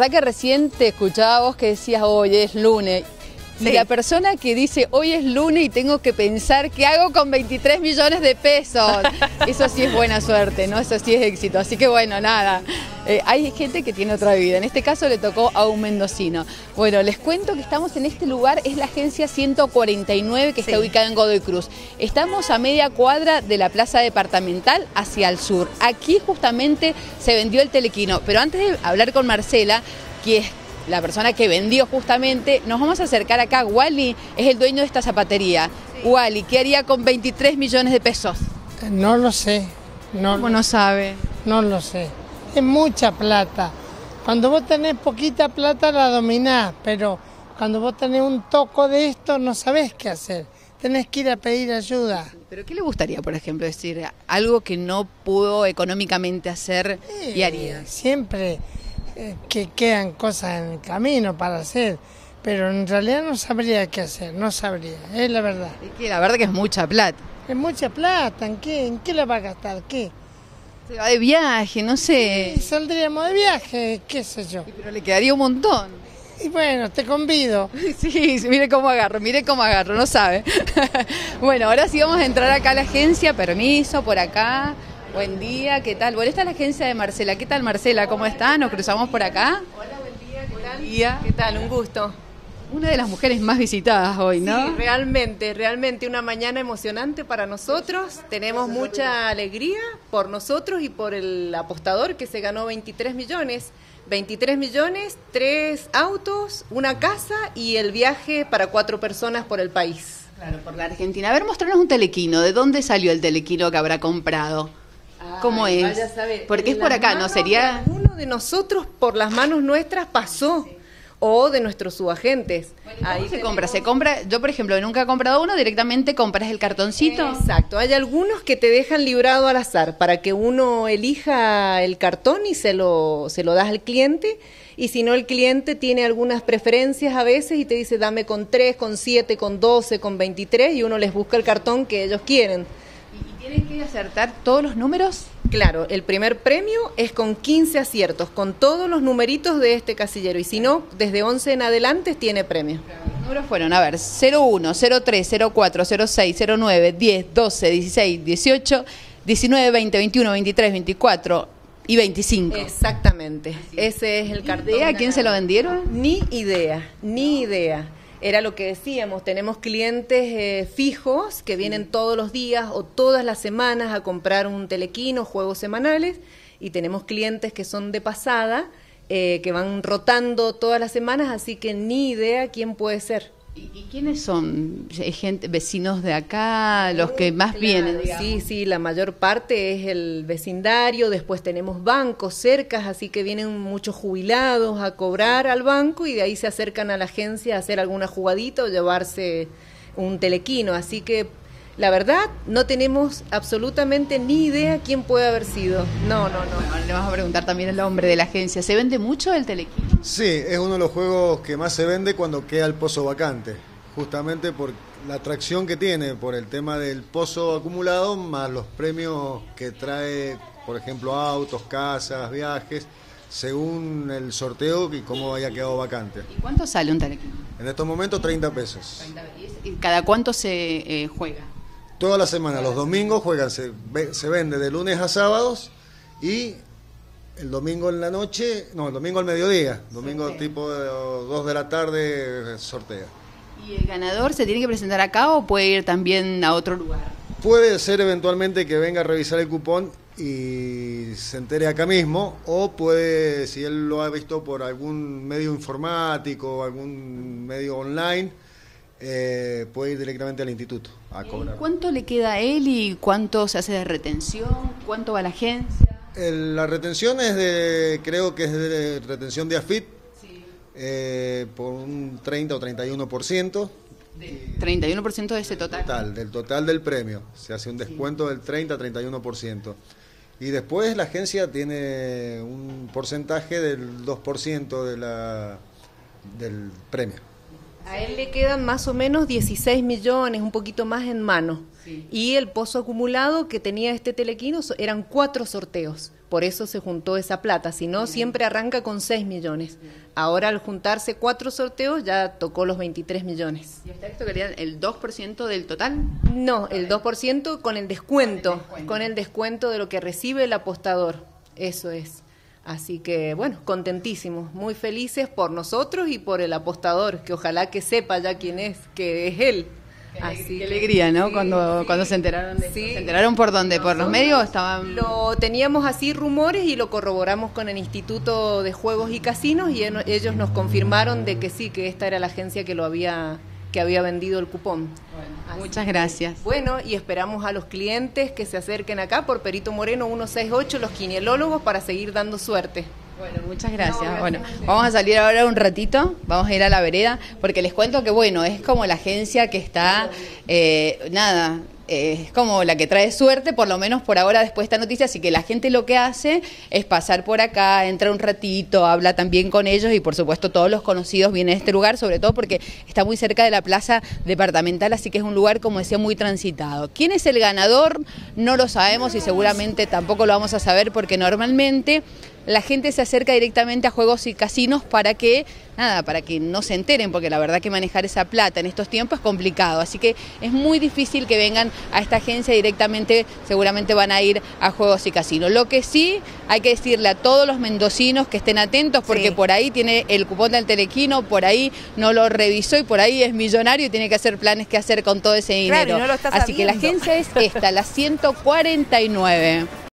verdad que recién te escuchaba vos que decías, hoy es lunes. Y la persona que dice, hoy es lunes y tengo que pensar qué hago con 23 millones de pesos. Eso sí es buena suerte, ¿no? Eso sí es éxito. Así que bueno, nada. Eh, hay gente que tiene otra vida. En este caso le tocó a un mendocino. Bueno, les cuento que estamos en este lugar, es la agencia 149 que está ubicada en Godoy Cruz. Estamos a media cuadra de la plaza departamental hacia el sur. Aquí justamente se vendió el telequino. Pero antes de hablar con Marcela, que es la persona que vendió justamente, nos vamos a acercar acá. Wally es el dueño de esta zapatería. Wally, ¿qué haría con 23 millones de pesos? No lo sé. No, ¿Cómo no sabe? No lo sé. Es mucha plata. Cuando vos tenés poquita plata la dominás, pero cuando vos tenés un toco de esto no sabés qué hacer. Tenés que ir a pedir ayuda. ¿Pero qué le gustaría, por ejemplo, decir algo que no pudo económicamente hacer y haría? Siempre eh, que quedan cosas en el camino para hacer, pero en realidad no sabría qué hacer, no sabría, es la verdad. Es que la verdad que es mucha plata. Es mucha plata, ¿en qué, en qué la va a gastar? ¿Qué? Se va de viaje, no sé. saldríamos de viaje, qué sé yo. pero le quedaría un montón. Y bueno, te convido. Sí, mire cómo agarro, mire cómo agarro, no sabe. bueno, ahora sí vamos a entrar acá a la agencia, permiso, por acá. Buen día, ¿qué tal? Bueno, esta es la agencia de Marcela. ¿Qué tal, Marcela? ¿Cómo está? ¿Nos cruzamos por acá? Hola, buen día, ¿qué tal? Día. ¿Qué tal? Un gusto. Una de las mujeres más visitadas hoy, ¿no? Sí, realmente, realmente una mañana emocionante para nosotros. Tenemos mucha alegría por nosotros y por el apostador que se ganó 23 millones. 23 millones, tres autos, una casa y el viaje para cuatro personas por el país. Claro, por la Argentina. A ver, mostrarnos un telequino. ¿De dónde salió el telequino que habrá comprado? ¿Cómo es? Porque es por acá, ¿no? Sería... Uno de nosotros, por las manos nuestras, pasó. O de nuestros subagentes. Ahí se compra, se compra, yo por ejemplo nunca he comprado uno, directamente compras el cartoncito. Exacto, hay algunos que te dejan librado al azar para que uno elija el cartón y se lo, se lo das al cliente y si no el cliente tiene algunas preferencias a veces y te dice dame con 3, con 7, con 12, con 23 y uno les busca el cartón que ellos quieren. ¿Tienen que acertar todos los números? Claro, el primer premio es con 15 aciertos, con todos los numeritos de este casillero. Y si no, desde 11 en adelante tiene premio. Los números fueron, a ver, 01, 03, 04, 06, 09, 10, 12, 16, 18, 19, 20, 21, 23, 24 y 25. Exactamente. Ese es el cartón. ¿A quién se lo vendieron? Ni idea, ni idea era lo que decíamos, tenemos clientes eh, fijos que vienen todos los días o todas las semanas a comprar un telequino, juegos semanales, y tenemos clientes que son de pasada, eh, que van rotando todas las semanas, así que ni idea quién puede ser. ¿Y, quiénes son? gente, vecinos de acá, los que más vienen? Sí, sí, la mayor parte es el vecindario, después tenemos bancos cercas, así que vienen muchos jubilados a cobrar al banco y de ahí se acercan a la agencia a hacer alguna jugadita o llevarse un telequino, así que la verdad, no tenemos absolutamente ni idea quién puede haber sido. No, no, no. le vamos a preguntar también al hombre de la agencia. ¿Se vende mucho el telequino? Sí, es uno de los juegos que más se vende cuando queda el pozo vacante. Justamente por la atracción que tiene, por el tema del pozo acumulado, más los premios que trae, por ejemplo, autos, casas, viajes según el sorteo y cómo haya quedado vacante. ¿Y cuánto sale un telequino? En estos momentos 30 pesos. ¿Y cada cuánto se eh, juega? Toda la semana, los domingos juegan, se, se vende de lunes a sábados y el domingo en la noche, no, el domingo al mediodía, domingo tipo de 2 de la tarde sortea. ¿Y el ganador se tiene que presentar acá o puede ir también a otro lugar? Puede ser eventualmente que venga a revisar el cupón y se entere acá mismo, o puede, si él lo ha visto por algún medio informático o algún medio online, eh, puede ir directamente al instituto a cobrar. ¿Cuánto le queda a él y cuánto se hace de retención? ¿Cuánto va a la agencia? la retención es de, creo que es de retención de AFIT, eh, por un 30 o 31%. De 31% de ese total. total. Del total del premio. Se hace un descuento del 30-31%. Y después la agencia tiene un porcentaje del 2% de la, del premio. A él le quedan más o menos 16 millones, un poquito más en mano. y el pozo acumulado que tenía este telequino eran cuatro sorteos. Por eso se juntó esa plata, si no siempre arranca con 6 millones. Ahora al juntarse cuatro sorteos ya tocó los 23 millones. ¿Y está esto que el 2% del total? No, el 2% con el descuento, con el descuento de lo que recibe el apostador. Eso es. Así que, bueno, contentísimos, muy felices por nosotros y por el apostador, que ojalá que sepa ya quién es, que es él. Así qué alegría, ¿no? cuando, cuando se enteraron de ¿Se enteraron por dónde? ¿Por los medios? Estaban... Lo teníamos así rumores y lo corroboramos con el Instituto de Juegos y Casinos y ellos nos confirmaron de que sí, que esta era la agencia que lo había que había vendido el cupón. muchas gracias. Bueno, y esperamos a los clientes que se acerquen acá por Perito Moreno 168, los quinielólogos, para seguir dando suerte. Bueno, muchas gracias. bueno, vamos a salir ahora un ratito, vamos a ir a la vereda, porque les cuento que, bueno, es como la agencia que está, eh, nada, es como la que trae suerte, por lo menos por ahora después de esta noticia, así que la gente lo que hace es pasar por acá, entra un ratito, habla también con ellos y por supuesto todos los conocidos vienen a este lugar, sobre todo porque está muy cerca de la plaza departamental, así que es un lugar, como decía, muy transitado. ¿Quién es el ganador? No lo sabemos y seguramente tampoco lo vamos a saber porque normalmente la gente se acerca directamente a juegos y casinos para que, nada, para que no se enteren, porque la verdad que manejar esa plata en estos tiempos es complicado. Así que es muy difícil que vengan a esta agencia directamente, seguramente van a ir a juegos y casinos. Lo que sí hay que decirle a todos los mendocinos que estén atentos, porque por ahí tiene el cupón del telequino, por ahí no lo revisó y por ahí es millonario y tiene que hacer planes que hacer con todo ese dinero. Así que la agencia es esta, la 149.